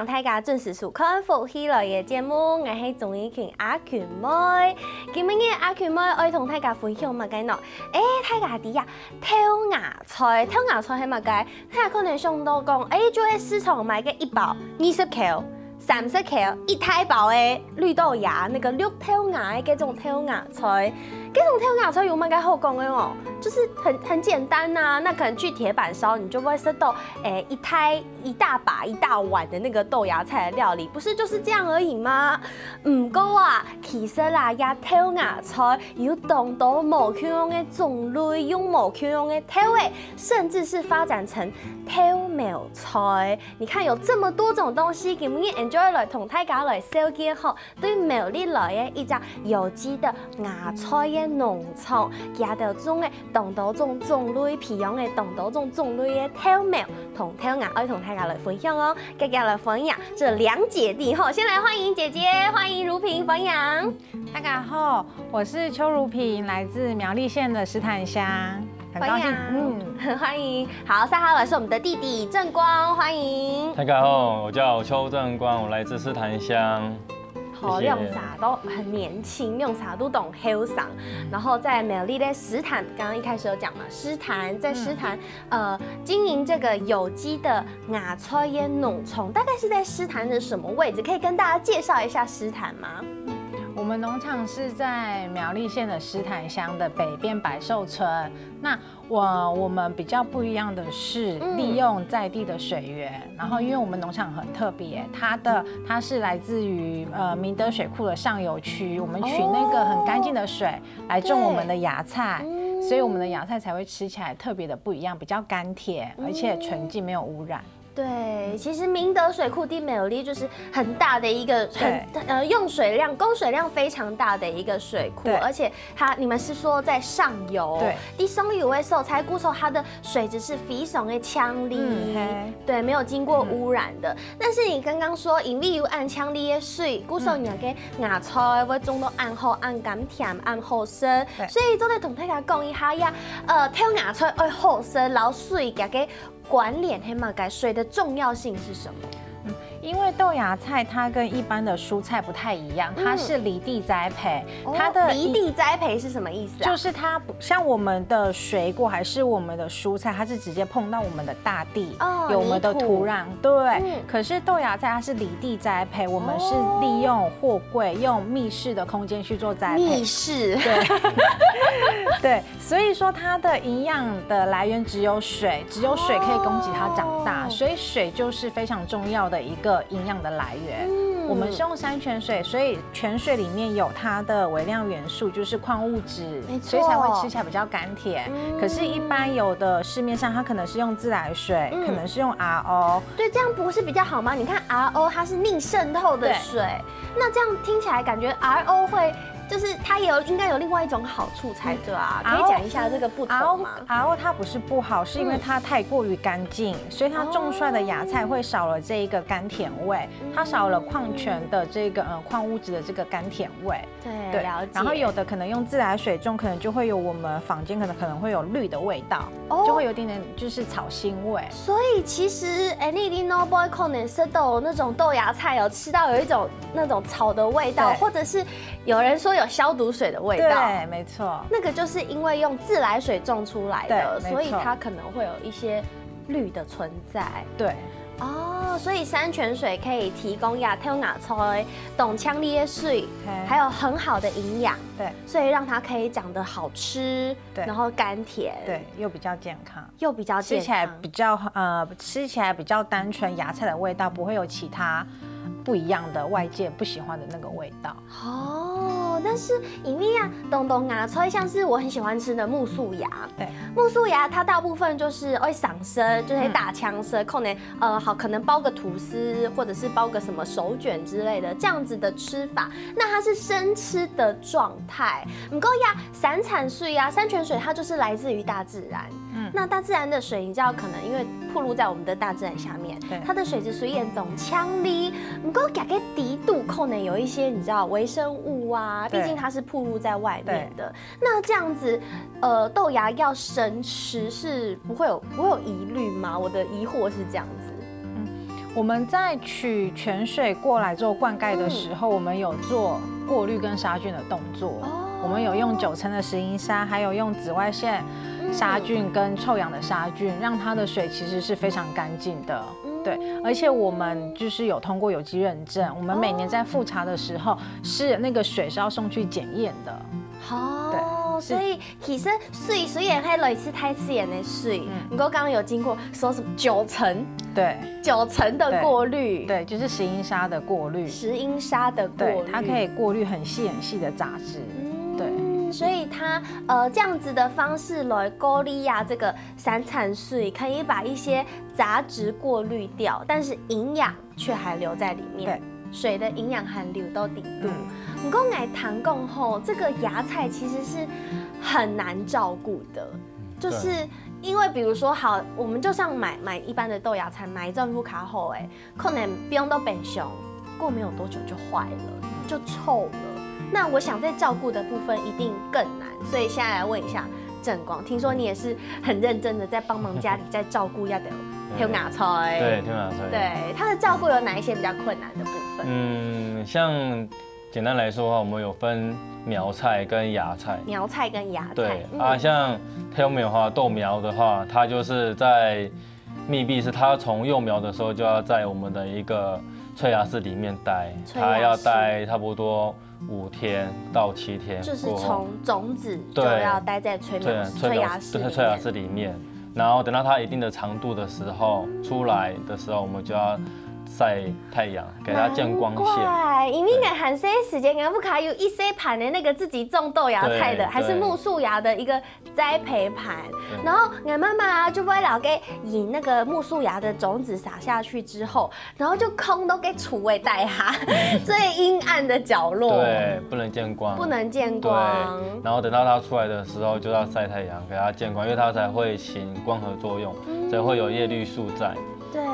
迎大家准时收看《福喜来嘅节目》，我是综艺群阿群妹。今日阿群妹爱同大家分享乜嘅呢？诶，大家啲呀，挑牙菜，挑牙菜系乜嘅？大家可能想到讲，诶，就喺市场买嘅一包二十克、三十克，一胎包的绿豆芽，那个绿挑芽嘅嗰种挑芽菜。这种挑芽菜有乜嘅好讲嘅哦？就是很很简单呐，那可能去铁板烧，你就会吃到诶一胎一大把一大碗的那个豆芽菜的料理，不是就是这样而已吗？唔过啊，其实啦，呀挑芽菜有当多无穷样的种类，用无穷样的调味，甚至是发展成挑苗菜。你看有这么多种东西，今日 enjoy 来同大家来小见好，对苗栗来的一只有机的芽菜的。农场加到种的同多种种类，培养的同多种种类的挑苗同挑芽，爱同大家来分享哦。大家来分享这两姐弟哈，先来欢迎姐姐，欢迎如萍分享。大家好，我是邱如萍，来自苗栗县的石潭乡，很高兴，嗯，欢迎。好，三号来是我们的弟弟正光，欢迎。大家好，我叫邱正光，我来自石潭乡。好，用啥都很年轻，用啥都懂 h e l 然后在美丽的诗坛，刚刚一开始有讲嘛，诗坛在诗坛呃经营这个有机的芽菜烟农虫，大概是在诗坛的什么位置？可以跟大家介绍一下诗坛吗？我们农场是在苗栗县的石潭乡的北边百寿村。那我我们比较不一样的是利用在地的水源，然后因为我们农场很特别，它的它是来自于呃明德水库的上游区，我们取那个很干净的水来种我们的芽菜，所以我们的芽菜才会吃起来特别的不一样，比较甘甜，而且纯净，没有污染。对，其实明德水库地美丽就是很大的一个很呃用水量供水量非常大的一个水库，而且它你们是说在上游，对，地上有位受才固受它的水质是非常的强力，对，没有经过污染的。但是你刚刚说因为有按强力的水，估说你给芽菜会种到按好按甘甜按好生，所以都在同大家讲一下呀，呃，挑牙菜爱好生，然后水给给。管脸黑马改水的重要性是什么？因为豆芽菜它跟一般的蔬菜不太一样，它是离地栽培。它的离地栽培是什么意思啊？就是它不像我们的水果还是我们的蔬菜，它是直接碰到我们的大地，有我们的土壤。对。可是豆芽菜它是离地栽培，我们是利用货柜、用密室的空间去做栽培。密室。对。对。所以说它的营养的来源只有水，只有水可以供给它长大，所以水就是非常重要的一个。个营养的来源，我们是用山泉水，所以泉水里面有它的微量元素，就是矿物质，所以才会吃起来比较甘甜。可是，一般有的市面上它可能是用自来水，可能是用 RO，对，这样不是比较好吗？你看 RO 它是逆渗透的水，那这样听起来感觉 RO 会。就是它也有应该有另外一种好处才对啊，可以讲一下这个不同吗？然后它不是不好，是因为它太过于干净，所以它种出来的芽菜会少了这一个甘甜味，它少了矿泉的这个呃矿物质的这个甘甜味。对，了解。然后有的可能用自来水种，可能就会有我们房间可能可能会有绿的味道，就会有点点就是草腥味。所以其实 any no boy 可能吃到那种豆芽菜有吃到有一种那种草的味道，或者是有人说。有消毒水的味道，对，没错，那个就是因为用自来水种出来的，所以它可能会有一些氯的存在。对，哦，所以山泉水可以提供亚特雅菜、懂枪裂水，还有很好的营养，对，所以让它可以长得好吃，对，然后甘甜，对，又比较健康，又比较吃起来比较呃，吃起来比较单纯芽菜的味道，不会有其他。不一样的外界不喜欢的那个味道。哦，但是因为啊，东东啊，所以像是我很喜欢吃的木素芽，对，木素芽它大部分就是会上身，就是打枪色，可能呃好可能包个吐司或者是包个什么手卷之类的这样子的吃法，那它是生吃的状态。不够呀，散产水呀，山泉水它就是来自于大自然。那大自然的水，你知道，可能因为暴露在我们的大自然下面，对它的水质水盐懂呛离，不过改个低度可能，有一些你知道微生物啊，毕竟它是暴露在外面的。那这样子，呃，豆芽要生吃是不会有不会有疑虑吗？我的疑惑是这样子。我们在取泉水过来之后灌溉的时候，我们有做过滤跟杀菌的动作。我们有用九层的石英砂，还有用紫外线杀菌跟臭氧的杀菌，让它的水其实是非常干净的。对，而且我们就是有通过有机认证，我们每年在复查的时候，是那个水是要送去检验的。好，对，所以其实水虽然还类似太次盐的水，不过刚刚有经过说什么九层，对，九层的过滤，对，就是石英砂的过滤，石英砂的过滤，它可以过滤很细很细的杂质。对，所以它呃这样子的方式来过滤呀，这个三产水可以把一些杂质过滤掉，但是营养却还留在里面。对，水的营养含留到底度。不过奶糖供后，这个芽菜其实是很难照顾的，就是因为比如说好，我们就像买买一般的豆芽菜，买政府卡后，哎，可能不用到本熊，过没有多久就坏了，就臭了。那我想在照顾的部分一定更难，所以现在来问一下正光，听说你也是很认真的在帮忙家里在照顾亚的挑芽菜，对挑芽菜，对它的照顾有哪一些比较困难的部分？嗯，像简单来说的话，我们有分苗菜跟芽菜，苗菜跟芽菜，对啊，像挑苗的话，豆苗的话，它就是在密闭室，它从幼苗的时候就要在我们的一个催芽室里面待，它要待差不多。五天到七天，就是从种子就要待在催苗催芽室，催芽室里面，然后等到它一定的长度的时候，出来的时候，我们就要。晒太阳，给它见光线。因为俺寒些时间，俺不卡有一些盘的那个自己种豆芽菜的，还是木树芽的一个栽培盘。然后俺妈妈就会老给引那个木树芽的种子撒下去之后，然后就空都给储位带哈，最阴暗的角落。对，不能见光，不能见光。然后等到它出来的时候，就要晒太阳，给它见光，因为它才会行光合作用，才会有叶绿素在。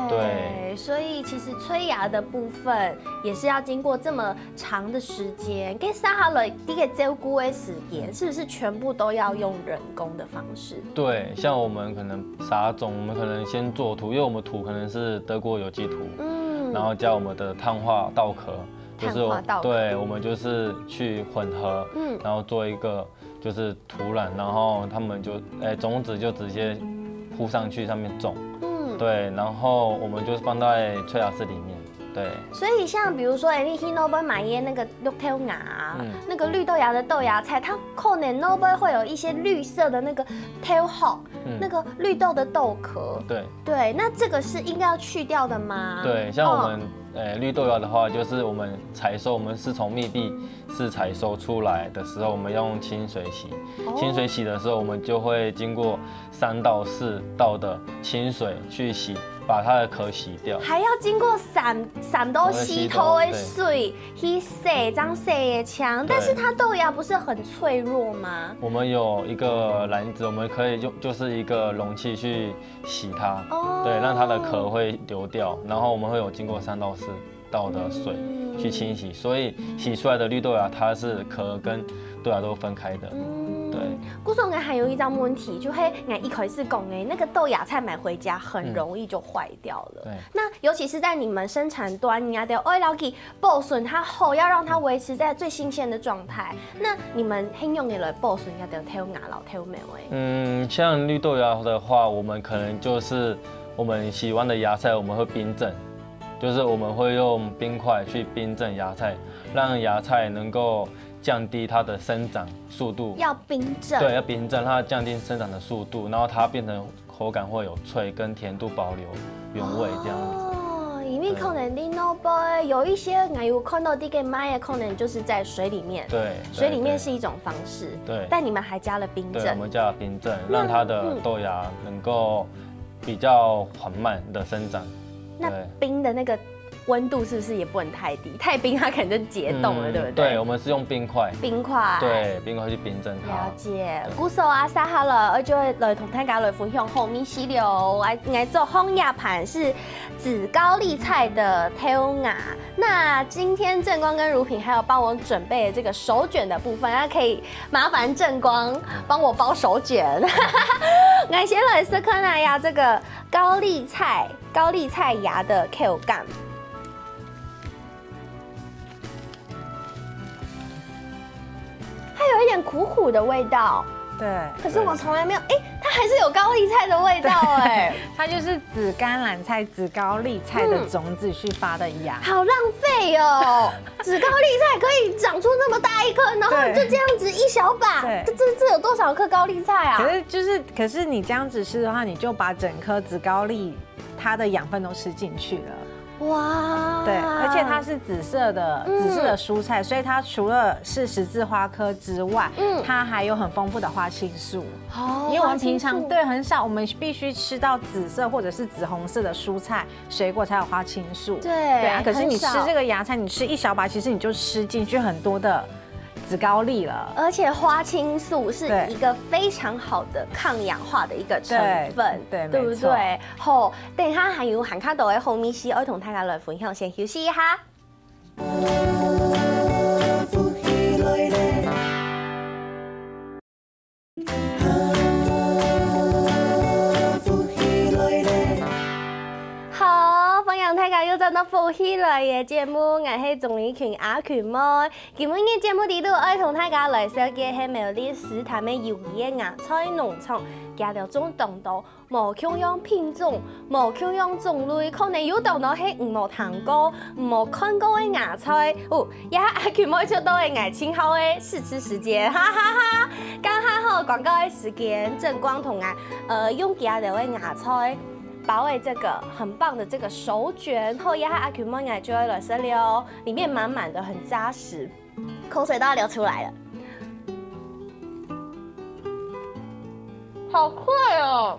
对，所以其实催芽的部分也是要经过这么长的时间，给撒好了第一个照顾的时间，是不是全部都要用人工的方式？对，像我们可能撒种，我们可能先做土，因为我们土可能是德国有机土，嗯，然后加我们的碳化稻壳，就是对，我们就是去混合，嗯，然后做一个就是土壤，然后他们就哎种子就直接铺上去上面种。对，然后我们就放在催芽室里面。对，所以像比如说，哎，你去 Noble 买耶那个绿豆芽，那个绿豆芽的豆芽菜，它可能 Noble 会有一些绿色的那个 tail hop，那个绿豆的豆壳。对，对，那这个是应该要去掉的吗？对，像我们。呃，绿豆芽的话，就是我们采收，我们是从密闭式采收出来的时候，我们要用清水洗。清水洗的时候，我们就会经过三到四道的清水去洗，把它的壳洗掉。还要经过散散都洗头的水去洗，脏洗也强。但是它豆芽不是很脆弱吗？我们有一个篮子，我们可以用就是一个容器去洗它，对，让它的壳会流掉。然后我们会有经过三到。四道的水去清洗，所以洗出来的绿豆芽它是壳跟豆芽都分开的。对。顾总，我还有一张问题，就嘿，俺一开始讲哎，那个豆芽菜买回家很容易就坏掉了。对。那尤其是在你们生产端，你要得爱老给保损它后，要让它维持在最新鲜的状态。那你们很用的来保损，要得挑牙老挑没哎。嗯，像绿豆芽的话，我们可能就是我们洗完的芽菜，我们会冰镇。就是我们会用冰块去冰镇芽菜，让芽菜能够降低它的生长速度。要冰镇。对，要冰镇，它降低生长的速度，然后它变成口感会有脆，跟甜度保留原味这样子。哦，因为可能你 no boy 有一些我有看到这个卖的可能就是在水里面。对。水里面是一种方式。对。但你们还加了冰镇。我们加了冰镇，让它的豆芽能够比较缓慢的生长。那冰的那个温度是不是也不能太低？太冰它可能就结冻了，对不对？对，我们是用冰块。冰块。对，冰块去冰镇它。了解。鼓手啊，撒好了，我就会来同大家来分享后米西流来来做烘鸭盘是紫高丽菜的 tail 啊。那今天正光跟如品还有帮我准备这个手卷的部分，大家可以麻烦正光帮我包手卷。来先来色克纳呀，这个高丽菜高丽菜芽的 Q 干。有一点苦苦的味道，对。可是我从来没有，哎，它还是有高丽菜的味道，哎。它就是紫甘蓝菜、紫高丽菜的种子去发的芽。好浪费哦！紫高丽菜可以长出那么大一颗，然后就这样子一小把，这这这有多少颗高丽菜啊？可是就是，可是你这样子吃的话，你就把整颗紫高丽它的养分都吃进去了。哇，对，而且它是紫色的，紫色的蔬菜，所以它除了是十字花科之外，嗯，它还有很丰富的花青素。哦，因为我们平常对很少，我们必须吃到紫色或者是紫红色的蔬菜水果才有花青素。对，对啊，可是你吃这个芽菜，你吃一小把，其实你就吃进去很多的。紫高丽了，而且花青素是一个非常好的抗氧化的一个成分，对对不对？好，等下还有韩卡豆的红米西儿童泰家来分享，先休息一下。到到福喜来嘅节目，我是钟丽群阿群妹。今日嘅节目里头爱同大家来说嘅系苗栗市他们有机芽菜农场，加条种动到无强养品种，无强养种类，可能有动到系唔冇糖过、唔冇看过嘅芽菜。哦，呀阿群妹就到嘅爱青好嘅试吃时间，哈哈哈！刚好广告嘅时间，正光同啊，呃，用加条嘅芽菜。保卫这个很棒的这个手卷，后压阿 Q 梦雅就会了色溜，里面满满的很扎实，口水都要流出来了，好快哦！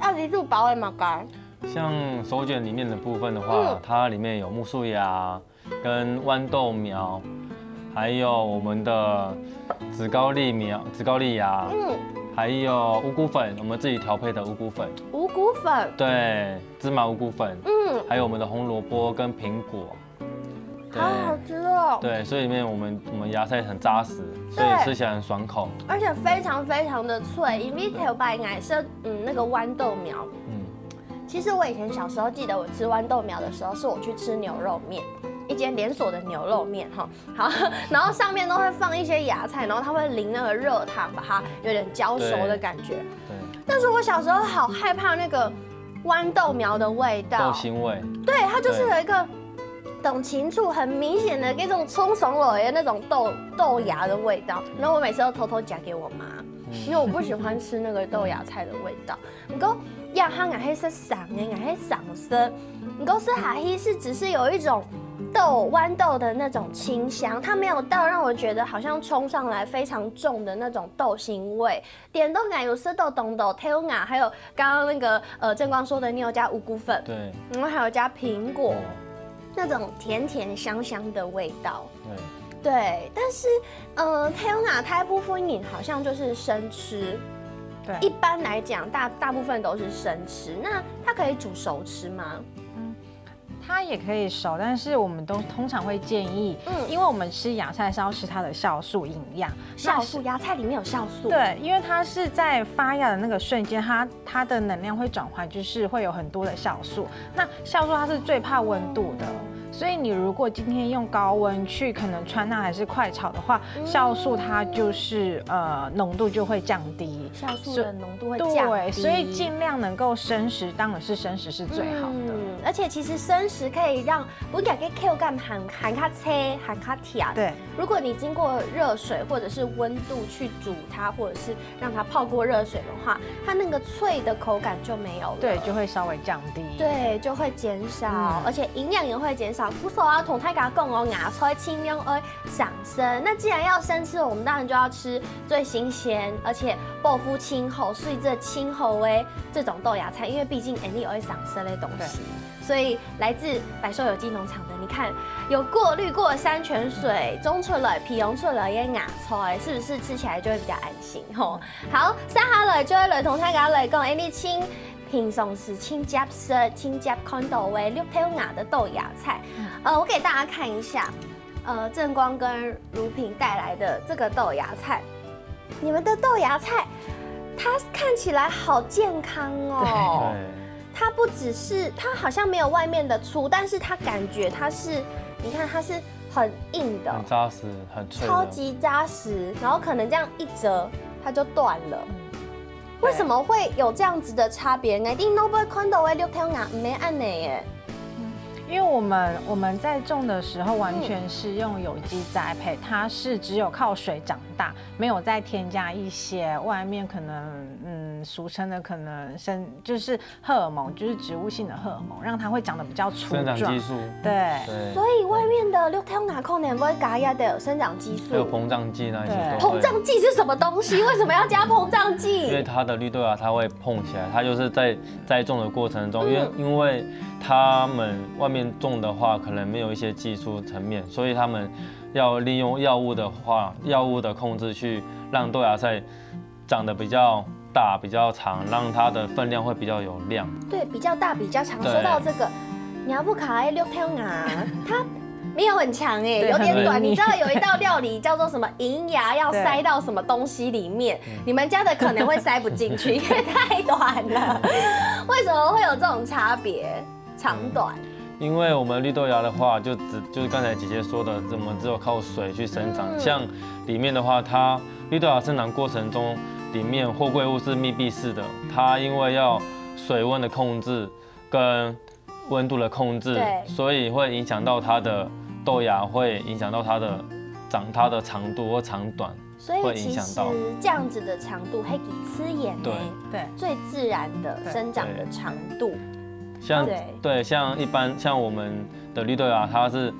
要记住保卫毛干。像手卷里面的部分的话，它里面有木树芽跟豌豆苗，还有我们的紫高丽苗、紫高丽芽。嗯。还有五谷粉，我们自己调配的五谷粉。五谷粉。对，芝麻五谷粉。嗯。还有我们的红萝卜跟苹果。好好吃哦。对，所以里面我们我们芽菜很扎实，所以吃起来很爽口。而且非常非常的脆，因为调白奶是嗯那个豌豆苗。嗯。其实我以前小时候记得我吃豌豆苗的时候，是我去吃牛肉面。一间连锁的牛肉面哈，好，然后上面都会放一些芽菜，然后它会淋那个热汤，把它有点焦熟的感觉。对。但是我小时候好害怕那个豌豆苗的味道。豆腥味。对，它就是有一个等情处很明显的那种葱爽了的那种豆豆芽的味道，然后我每次都偷偷夹给我妈，因为我不喜欢吃那个豆芽菜的味道。你讲亚哈俺黑是散的，俺黑散色。你讲是哈黑是只是有一种。豆豌豆的那种清香，它没有到让我觉得好像冲上来非常重的那种豆腥味。点豆感有色豆、冻豆、t e 还有刚刚那个呃正光说的，你有加五谷粉，对，然后还有加苹果，那种甜甜香香的味道。对，对，但是呃 t e 它部分饮好像就是生吃，对，一般来讲大大部分都是生吃，那它可以煮熟吃吗？它也可以熟，但是我们都通常会建议，嗯，因为我们吃芽菜是要吃它的酵素营养，酵素芽菜里面有酵素，对，因为它是在发芽的那个瞬间，它它的能量会转换，就是会有很多的酵素。那酵素它是最怕温度的。所以你如果今天用高温去可能穿它还是快炒的话，酵素它就是呃浓度就会降低，酵素的浓度会降低。对，所以尽量能够生食，当然是生食是最好的。嗯，而且其实生食可以让不给给 Q 干含含卡切含卡甜。对，如果你经过热水或者是温度去煮它，或者是让它泡过热水的话，它那个脆的口感就没有了。对，就会稍微降低。对，就会减少，而且营养也会减少。不说啊，同太家讲哦，牙菜轻量而上升。那既然要生吃，我们当然就要吃最新鲜，而且薄肤清喉，所以这轻厚诶这种豆芽菜，因为毕竟 any 会上升的东西，所以来自百寿有机农场的，你看有过滤过山泉水，中出来皮用出来也芽菜，是不是吃起来就会比较安心吼？好，三下来就会来同大家来讲，哎，你亲平常时亲接食、亲接看到的绿头芽的豆芽菜，呃，我给大家看一下，呃，正光跟如萍带来的这个豆芽菜，你们的豆芽菜，它看起来好健康哦。它不只是，它好像没有外面的粗，但是它感觉它是，你看它是很硬的，很扎实，很脆，超级扎实。然后可能这样一折，它就断了。为什么会有这样子的差别？一定 noble condo 会六条牙没按呢耶。因为我们我们在种的时候完全是用有机栽培，它是只有靠水长大，没有再添加一些外面可能嗯俗称的可能生就是荷尔蒙，就是植物性的荷尔蒙，让它会长得比较粗壮。生长激素。对。所以外面的六条牙可能不会加压的生长激素。还有膨胀剂那些。膨胀剂是什么东西？为什么要加膨胀剂？因为它的绿豆芽它会膨起来，它就是在栽种的过程中，因为因为。他们外面种的话，可能没有一些技术层面，所以他们要利用药物的话，药物的控制去让豆芽菜长得比较大、比较长，让它的分量会比较有量。对，比较大、比较长。说到这个，鸟不卡爱六条牙，它没有很强哎，有点短。你知道有一道料理叫做什么？银牙要塞到什么东西里面？你们家的可能会塞不进去，因为太短了。为什么会有这种差别？长短，因为我们绿豆芽的话，就只就是刚才姐姐说的，怎么只有靠水去生长。像里面的话，它绿豆芽生长过程中，里面货柜物是密闭式的，它因为要水温的控制跟温度的控制，所以会影响到它的豆芽，会影响到它的长它的长度或长短，所以其实这样子的长度可以吃眼对。对。最自然的生长的长度。像对像一般像我们的绿豆芽，它是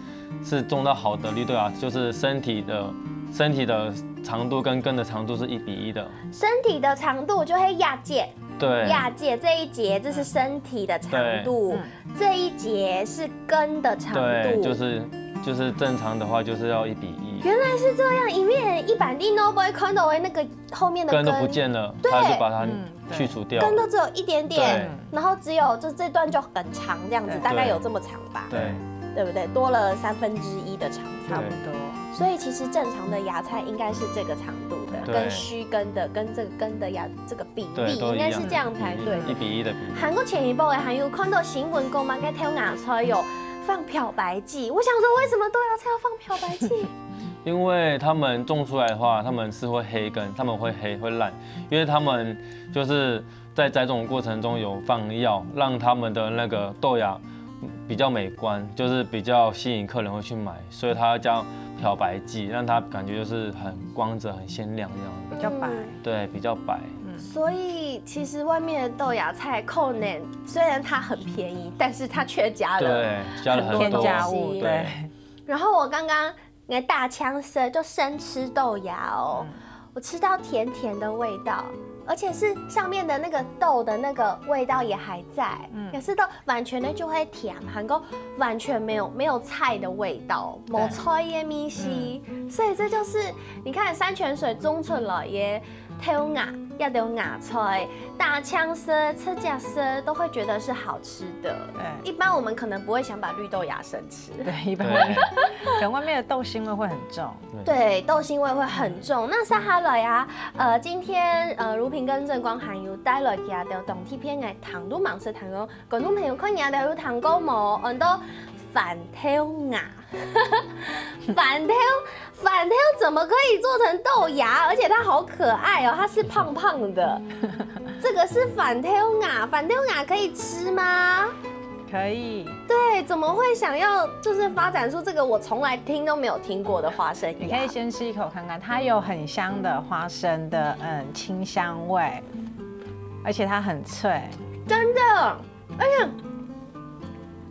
是种到好的绿豆芽，就是身体的身体的长度跟根的长度是一比一的。身体的长度就会压界，对，亚界这一节这是身体的长度，这一节是根的长度，对，就是就是正常的话就是要一比一。原来是这样，一面一板地 no boy condo 那个后面的根都不见了，他就把它。去除掉，根都只有一点点，然后只有就这段就很长这样子，大概有这么长吧，对，对不对？多了三分之一的长，差不多。所以其实正常的芽菜应该是这个长度的，跟须根的跟这个根的芽这个比例应该是这样才对，一比一的比例。韩国前一步的还有看到新闻讲嘛，该挑芽菜有放漂白剂，我想说为什么豆芽菜要放漂白剂？因为他们种出来的话，他们是会黑根，他们会黑会烂，因为他们就是在栽种过程中有放药，让他们的那个豆芽比较美观，就是比较吸引客人会去买，所以它加漂白剂，让它感觉就是很光泽、很鲜亮这样，比较白，对，比较白。所以其实外面的豆芽菜扣年虽然它很便宜，但是它却加了对加了很多添加物，对。然后我刚刚。那大枪生就生吃豆芽哦，我吃到甜甜的味道，而且是上面的那个豆的那个味道也还在，可是都完全的就会甜，韩国完全没有没有菜的味道，冇菜耶米西，所以这就是你看山泉水中出来耶。挑牙要有牙菜，大枪丝、车架丝都会觉得是好吃的。对，一般我们可能不会想把绿豆芽生吃。对，一般外面可能外面的豆腥味会很重。对，豆腥味会很重。那撒哈拉呀，呃，今天呃，如萍跟郑光涵有带了其他的动体片诶，糖都忙食糖哦，观众朋友看下都有糖果冇，很多。反挑牙，反挑反挑怎么可以做成豆芽？而且它好可爱哦，它是胖胖的。这个是反挑芽，反挑芽可以吃吗？可以。对，怎么会想要就是发展出这个我从来听都没有听过的花生你可以先吃一口看看，它有很香的花生的嗯清香味，而且它很脆，真的，而且。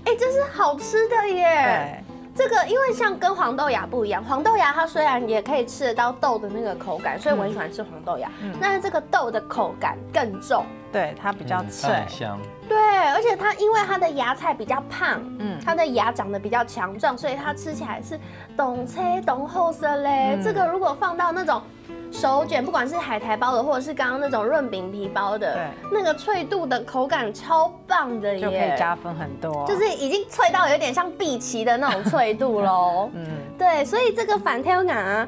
哎，这是好吃的耶！这个因为像跟黄豆芽不一样，黄豆芽它虽然也可以吃得到豆的那个口感，所以我很喜欢吃黄豆芽。嗯，但是这个豆的口感更重，对它比较脆香。对，而且它因为它的芽菜比较胖，嗯，它的芽长得比较强壮，所以它吃起来是懂切懂厚色嘞。这个如果放到那种。手卷，不管是海苔包的，或者是刚刚那种润饼皮包的，对，那个脆度的口感超棒的耶，就可以加分很多，就是已经脆到有点像碧琪的那种脆度喽。嗯，对，所以这个反挑啊，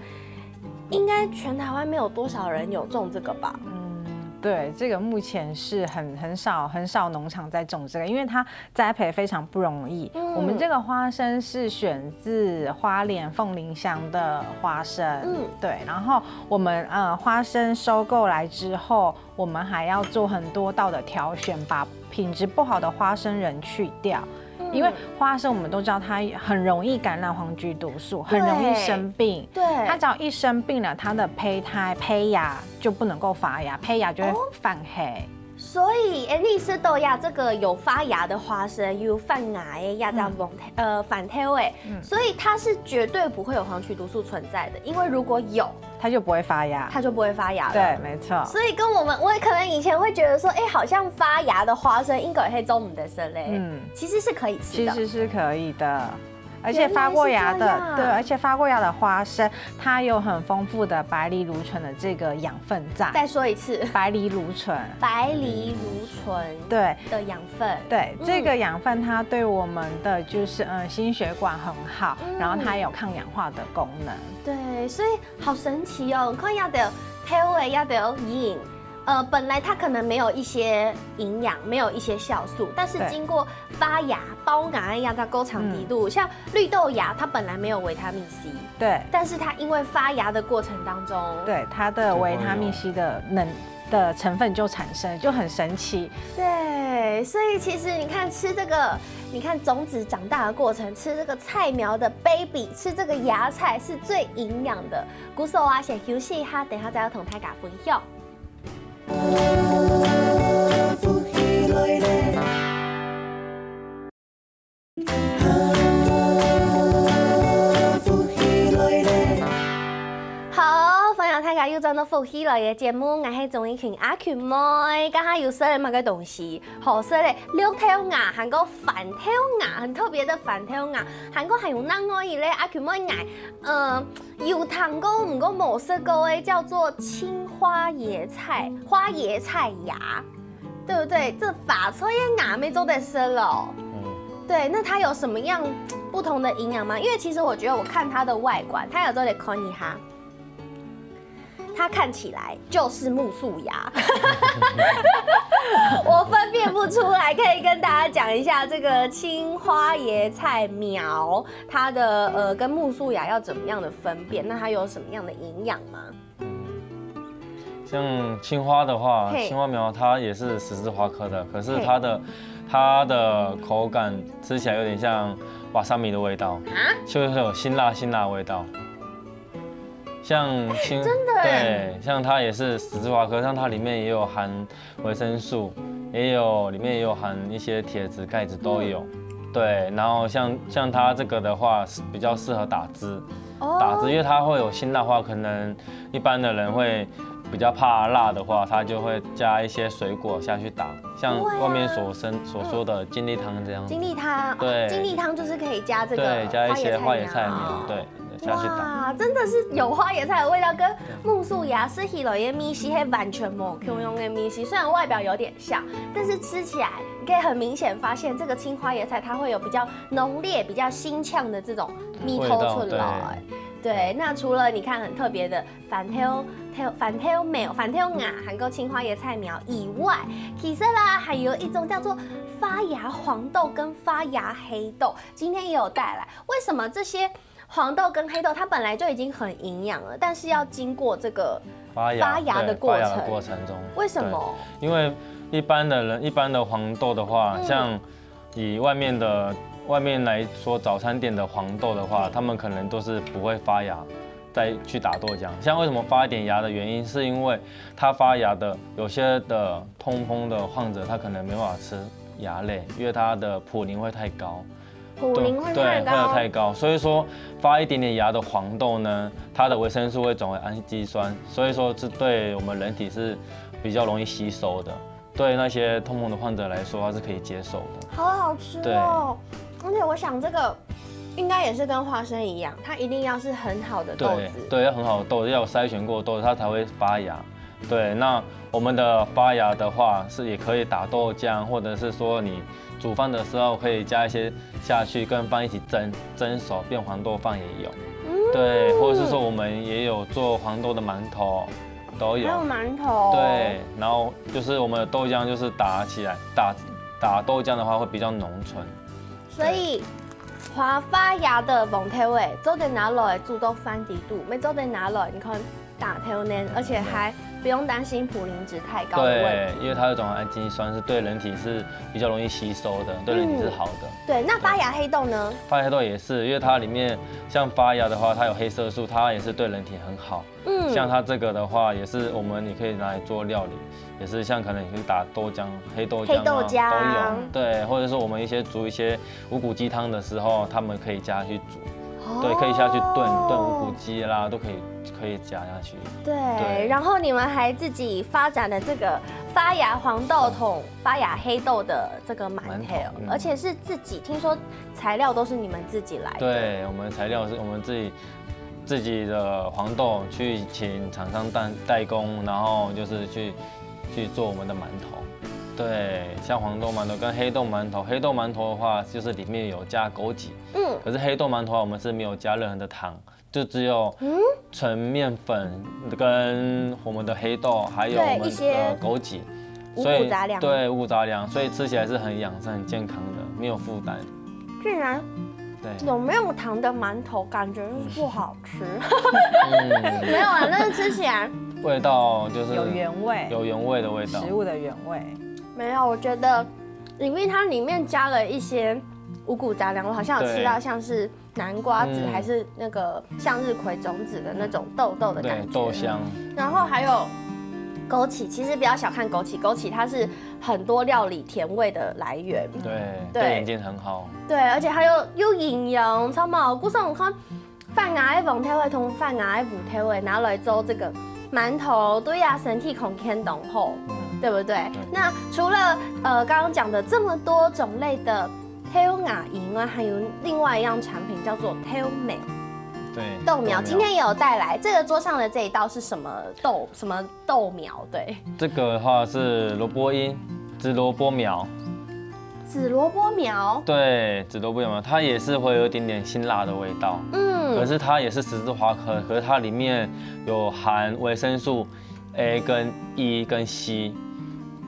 应该全台湾没有多少人有中这个吧？对，这个目前是很很少很少农场在种这个，因为它栽培非常不容易。我们这个花生是选自花莲凤林乡的花生，嗯，对。然后我们呃花生收购来之后，我们还要做很多道的挑选，把品质不好的花生仁去掉。因为花生我们都知道它很容易感染黄菊毒素，很容易生病。对，它只要一生病了，它的胚胎胚芽就不能够发芽，胚芽就会泛黑。所以，安利斯豆芽这个有发芽的花生，有泛芽诶亚在蒙呃反挑诶，所以它是绝对不会有黄曲毒素存在的，因为如果有。它就不会发芽，它就不会发芽了。对，没错。所以跟我们，我可能以前会觉得说，哎，好像发芽的花生应该可以种我们的生嘞。嗯，其实是可以吃的。其实是可以的。而且发过芽的，对，而且发过芽的花生，它有很丰富的白藜芦醇的这个养分在。再说一次，白藜芦醇，白藜芦醇，对的养分，对这个养分，它对我们的就是嗯心血管很好，然后它有抗氧化的功能。对，所以好神奇哦，看要的调味要的饮。呃，本来它可能没有一些营养，没有一些酵素，但是经过发芽、包芽一样，它勾长底度，像绿豆芽，它本来没有维他命 C，对，但是它因为发芽的过程当中，对它的维他命 C 的能的成分就产生，就很神奇。对，所以其实你看吃这个，你看种子长大的过程，吃这个菜苗的 baby，吃这个芽菜是最营养的。古手啊，先休息一下，等下再要同大家分享。好，又转到福喜来嘅节目，我系综艺群阿群妹，家下有说了乜个东西？好说咧，六条牙，还个反条牙，很特别的反条牙，还个系用哪可以咧？阿群妹嗌，嗯，有糖过唔过冇色过诶，叫做青花椰菜，花椰菜芽，对不对？这法错耶牙没做得生了。嗯，对，那它有什么样不同的营养吗？因为其实我觉得，我看它的外观，它有做点可你哈。它看起来就是木素芽，我分辨不出来，可以跟大家讲一下这个青花椰菜苗，它的呃跟木素芽要怎么样的分辨？那它有什么样的营养吗？像青花的话，青花苗它也是十字花科的，可是它的它的口感吃起来有点像瓦萨米的味道，就是有辛辣辛辣的味道。像青对，像它也是十字花科，像它里面也有含维生素，也有里面也有含一些铁质、钙质都有。对，然后像像它这个的话，比较适合打汁，打汁，因为它会有辛辣话，可能一般的人会比较怕辣的话，它就会加一些水果下去打，像外面所生所说的金利汤这样。金利汤，对，金利汤就是可以加这个对，加一些花野菜苗，对。哇，真的是有花野菜的味道，跟木素芽是希罗耶米西黑完全冇 Q 用的米西，虽然外表有点像，但是吃起来你可以很明显发现，这个青花野菜它会有比较浓烈、比较新呛的这种蜜头出来。对，那除了你看很特别的反挑挑反挑苗、反挑芽含够青花椰菜苗以外，其实啦还有一种叫做发芽黄豆跟发芽黑豆，今天也有带来。为什么这些？黄豆跟黑豆，它本来就已经很营养了，但是要经过这个发芽的过程过程中，为什么？因为一般的人，一般的黄豆的话，像以外面的外面来说，早餐店的黄豆的话，他们可能都是不会发芽再去打豆浆。像为什么发一点芽的原因，是因为它发芽的有些的痛风的患者，他可能没办法吃芽类，因为它的普林会太高。普林会对太高，太高，所以说发一点点芽的黄豆呢，它的维生素会转为氨基酸，所以说这对我们人体是比较容易吸收的，对那些痛风的患者来说，它是可以接受的。好好吃哦。而且我想这个应该也是跟花生一样，它一定要是很好的豆子。对，要很好的豆子，要有筛选过的豆子，它才会发芽。对，那我们的发芽的话是也可以打豆浆，或者是说你煮饭的时候可以加一些下去，跟饭一起蒸，蒸熟变黄豆饭也有。对，或者是说我们也有做黄豆的馒头，都有。还有馒头。对，然后就是我们的豆浆就是打起来，打打豆浆的话会比较浓醇。所以华发芽的蒙特味，做得拿来煮到翻底度，没做得拿来，你看打挑呢，而且还不用担心普林值太高的问对。，因为它有种氨基酸是对人体是比较容易吸收的，对人体是好的。对，那发芽黑豆呢？发芽黑豆也是，因为它里面像发芽的话，它有黑色素，它也是对人体很好。嗯像它这个的话，也是我们你可以拿来做料理，也是像可能你可以打豆浆、黑豆浆、啊、黑豆浆都有。对，或者是我们一些煮一些五谷鸡汤的时候，他们可以加去煮。对，可以下去炖炖无骨鸡啦，都可以可以加下去。对，对然后你们还自己发展了这个发芽黄豆桶、发芽黑豆的这个馒馒头头，嗯而且是自己，听说材料都是你们自己来的。对，我们材料是我们自己自己的黄豆去请厂商代代工，然后就是去去做我们的馒头。对，像黄豆馒头跟黑豆馒头，黑豆馒头的话就是里面有加枸杞，嗯，可是黑豆馒头啊我们是没有加任何的糖，就只有嗯纯面粉跟我们的黑豆，还有我们一些的枸杞，五所以谷杂粮对五谷杂粮，所以吃起来是很养生、很健康的，没有负担。居然对，有没有糖的馒头，感觉就是不好吃。嗯，没有啊，那是吃起来味道就是有原味，有原味的味道。食物的原味。没有，我觉得因为它里面加了一些五谷杂粮，我好像有吃到像是南瓜子，嗯还是那个向日葵种子的那种豆豆的感，觉。豆香，然后还有枸杞，其实不要小看枸杞，枸杞它是很多料理甜味的来源。对，对对眼睛很好。对，而且还有又营养，超毛。古上我看饭牙的蒙特味同饭牙的五特味拿来做这个馒头，对呀、身体空间浓对不对？那除了呃刚刚讲的这么多种类的 tail 牙以外，还有另外一样产品叫做 tail 苗对。豆苗。今天也有带来，这个桌上的这一道是什么豆？什么豆苗？对，这个的话是萝卜缨，紫萝卜苗。紫萝卜苗。对，紫萝卜苗，它也是会有一点点辛辣的味道，嗯可嗯，是它也是十字花科，可是它里面有含维生素 A 跟 E 跟 C。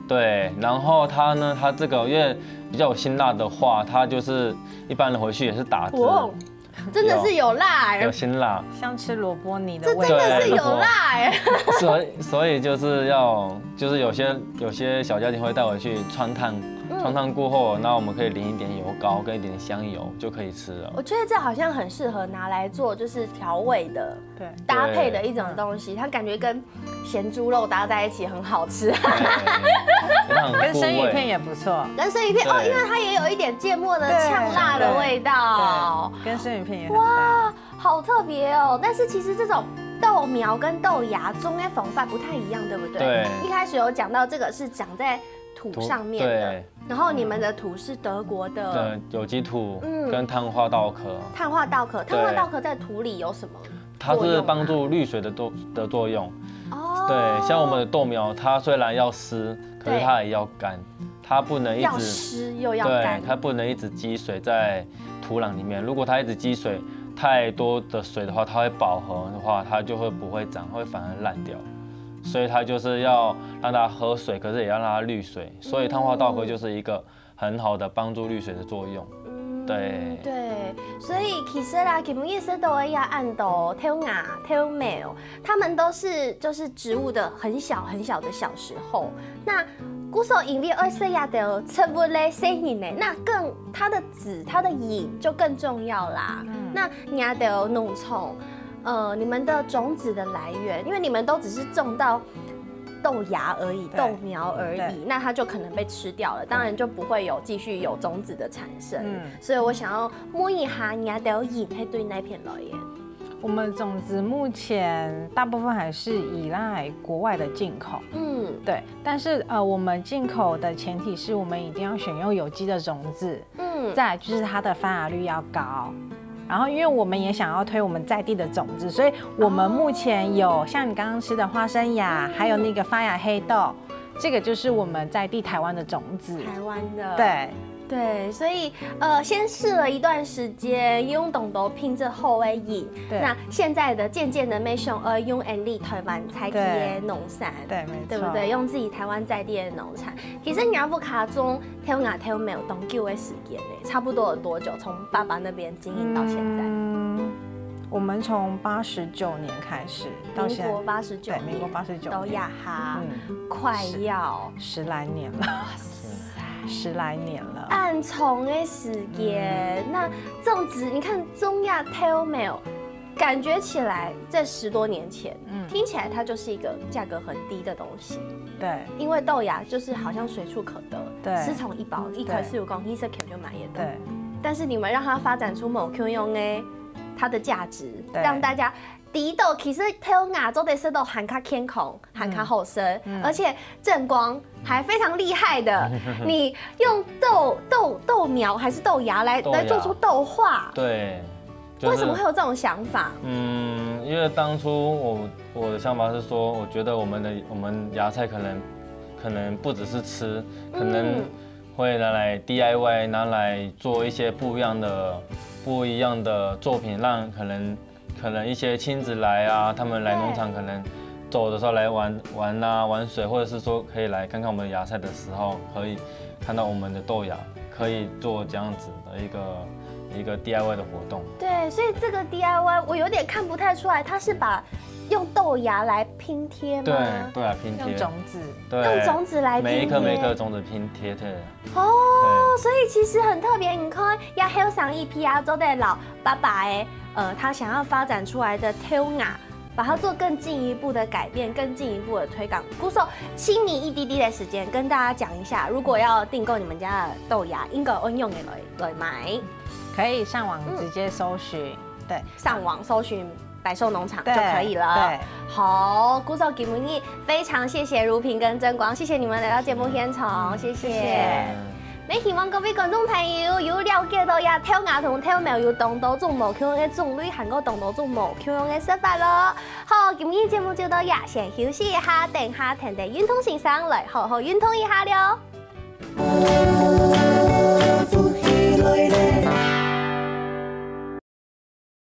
对，然后它呢，它这个因为比较有辛辣的话，它就是一般人回去也是打汁，哇，真的是有辣哎、有辛辣。像吃萝卜泥的这真味道。的是有辣哎、所以所以就是要就是有些有些小家庭会带回去穿烫，嗯穿烫过后，那我们可以淋一点油膏跟一点香油就可以吃了。我觉得这好像很适合拿来做就是调味的对，搭配的一种东西，它感觉跟咸猪肉搭在一起很好吃。跟生鱼片也不错。跟生鱼片哦，因为它也有一点芥末的对呛辣的味道，跟生鱼片也。哇，好特别哦。但是其实这种豆苗跟豆芽中间缝法不太一样，对不对？对一开始有讲到这个是长在土土上面的对，然后你们的土是德国的的有机土嗯跟碳化稻壳，碳化稻壳，碳化稻壳在土里有什么？它是帮助滤水的作的作用。哦，对，像我们的豆苗，它虽然要湿，可是它也要干，它不能一直湿又要对干，，它不能一直积水在土壤里面。如果它一直积水太多的水的话，它会饱和的话，它就会不会长，会反而烂掉。所以它就是要让它喝水，可是也要让它滤水。所以碳化稻壳就是一个很好的帮助滤水的作用。嗯对对，所以其实啦，基本意思都会要按豆、挑芽、挑苗，它们都是就是植物的很小很小的小时候。那古手引力二岁亚的植物嘞生影呢，那更它的籽、它的影就更重要啦。嗯那亚的农虫，呃，你们的种子的来源，因为你们都只是种到豆芽而已，豆苗而已，那它就可能被吃掉了，当然就不会有继续有种子的产生。嗯，所以我想要摸一下，你还得引配对那片老叶。我们种子目前大部分还是依赖国外的进口。嗯，对，但是呃，我们进口的前提是我们一定要选用有机的种子。嗯，再就是它的发芽率要高。然后，因为我们也想要推我们在地的种子，所以我们目前有像你刚刚吃的花生芽，还有那个发芽黑豆，这个就是我们在地台湾的种子。台湾的。对。对，所以呃，先试了一段时间，用懂得拼着后尾引。那现在的渐渐的，没想呃用 a n d 台湾才接农产，对，没错，对不对？用自己台湾在地的农产。其实你要不卡中挑哪挑没有懂久的时间呢？差不多有多久？从爸爸那边经营到现在？嗯，我们从八十九年开始，民国八十九，对，民国八十九，都亚哈，快要十来年了。十来年了，暗从的时间。那种植，你看中亚 Tailmail，感觉起来在十多年前，嗯，听起来它就是一个价格很低的东西。对，因为豆芽就是好像随处可得，对，吃虫一包，一颗四五公，一色 Q 就买也得。对，但是你们让它发展出某 Q 用 A，，它的价值让大家。第一豆其实挑亚洲的色豆含卡天孔，含卡后生，而且正光还非常厉害的。你用豆豆豆苗还是豆芽来来做出豆画？对。为什么会有这种想法？嗯，因为当初我我的想法是说，我觉得我们的我们芽菜可能可能不只是吃，可能会拿来 DIY，拿来做一些不一样的不一样的作品，让可能。可能一些亲子来啊，他们来农场可能走的时候来玩玩啊，玩水，或者是说可以来看看我们的芽菜的时候，可以看到我们的豆芽，可以做这样子的一个一个 DIY 的活动。对，所以这个 DIY 我有点看不太出来，它是把用豆芽来拼贴吗？对，豆芽拼贴。用种子。对。用种子来拼贴。每一颗每一颗种子拼贴的。哦，所以其实很特别，你看要还有上一批啊，做的老爸爸哎。呃，他想要发展出来的 Tuna，把它做更进一步的改变，更进一步的推广。姑嫂，请你一滴滴的时间跟大家讲一下，如果要订购你们家的豆芽，应该怎用来来买？可以上网直接搜寻，对，上网搜寻百寿农场就可以了。对，好，姑嫂给你非常谢谢如萍跟真光，谢谢你们来到节目现场，谢谢。你希望各位观众朋友有了解到呀，跳牙同跳苗有动刀做毛球的种类，还有动刀做毛球的说法咯。好，今天节目就到呀，先休息一下，等下听的运动先生来好好运动一下了。